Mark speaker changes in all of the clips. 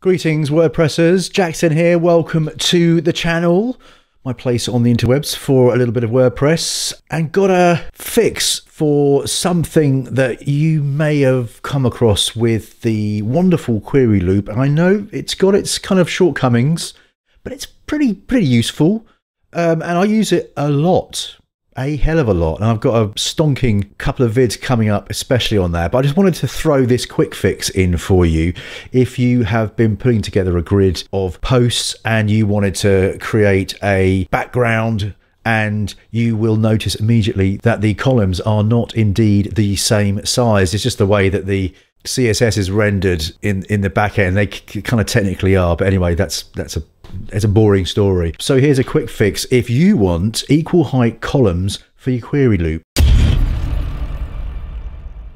Speaker 1: Greetings, WordPressers. Jakson here. Welcome to the channel, my place on the interwebs for a little bit of WordPress, and got a fix for something that you may have come across with the wonderful query loop. And I know it's got its kind of shortcomings, but it's pretty pretty useful, um, and I use it a lot a hell of a lot. And I've got a stonking couple of vids coming up, especially on that. But I just wanted to throw this quick fix in for you. If you have been putting together a grid of posts and you wanted to create a background and you will notice immediately that the columns are not indeed the same size. It's just the way that the CSS is rendered in in the back end. They kind of technically are, but anyway, that's that's a it's a boring story. So here's a quick fix. If you want equal height columns for your query loop,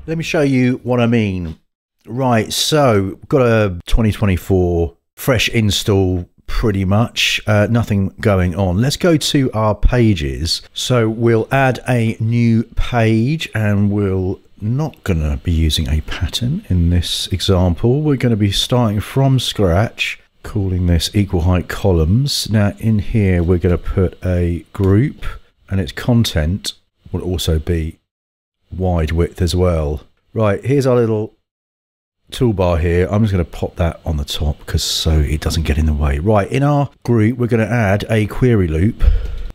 Speaker 1: let me show you what I mean. Right, so got a 2024 fresh install pretty much uh, nothing going on let's go to our pages so we'll add a new page and we'll not going to be using a pattern in this example we're going to be starting from scratch calling this equal height columns. Now in here we're going to put a group and its content will also be wide width as well. Right, here's our little toolbar here. I'm just going to pop that on the top because so it doesn't get in the way. Right, in our group we're going to add a query loop.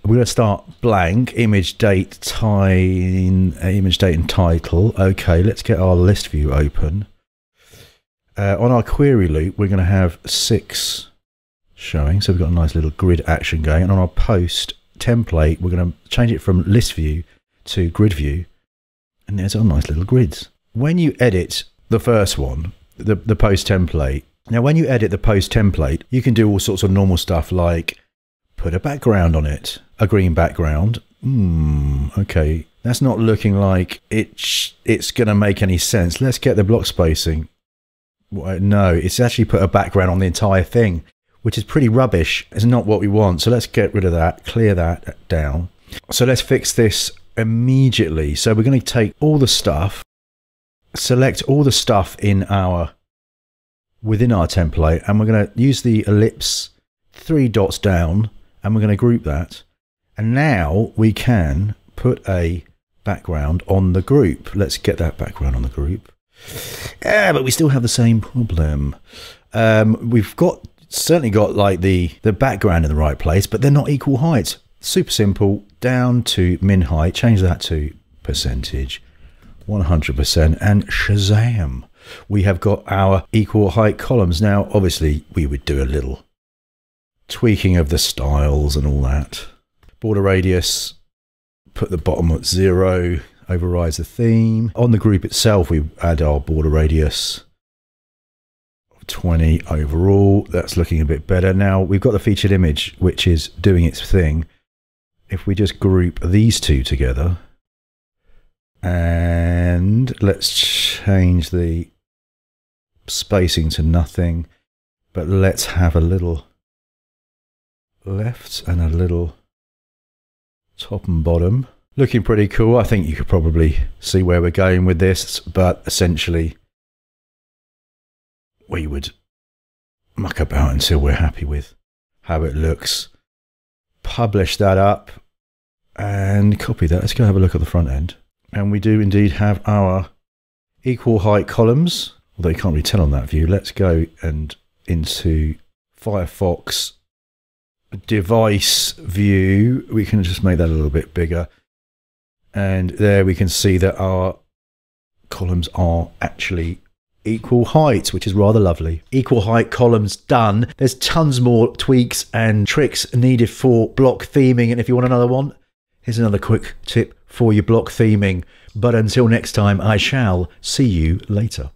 Speaker 1: We're going to start blank, image date, time, uh, image date and title. Okay, let's get our list view open uh, on our query loop, we're going to have six showing. So we've got a nice little grid action going. And on our post template, we're going to change it from list view to grid view. And there's our nice little grids. When you edit the first one, the, the post template, now when you edit the post template, you can do all sorts of normal stuff like put a background on it, a green background. Hmm, okay, that's not looking like it's, it's going to make any sense. Let's get the block spacing no, it's actually put a background on the entire thing, which is pretty rubbish. It's not what we want. So let's get rid of that, clear that down. So let's fix this immediately. So we're going to take all the stuff, select all the stuff in our within our template, and we're going to use the ellipse three dots down, and we're going to group that. And now we can put a background on the group. Let's get that background on the group. Yeah, but we still have the same problem. Um, we've got certainly got like the the background in the right place, but they're not equal height. Super simple. Down to min height. Change that to percentage. 100% and shazam we have got our equal height columns now obviously we would do a little tweaking of the styles and all that border radius put the bottom at zero overrides the theme. On the group itself, we add our border radius of 20 overall. That's looking a bit better. Now we've got the featured image, which is doing its thing. If we just group these two together, and let's change the spacing to nothing, but let's have a little left and a little top and bottom looking pretty cool. I think you could probably see where we're going with this, but essentially, we would muck about until we're happy with how it looks. Publish that up and copy that. Let's go have a look at the front end. And we do indeed have our equal height columns, although you can't really tell on that view. Let's go and into Firefox device view. We can just make that a little bit bigger. And there we can see that our columns are actually equal height, which is rather lovely. Equal height columns done. There's tons more tweaks and tricks needed for block theming. And if you want another one, here's another quick tip for your block theming. But until next time, I shall see you later.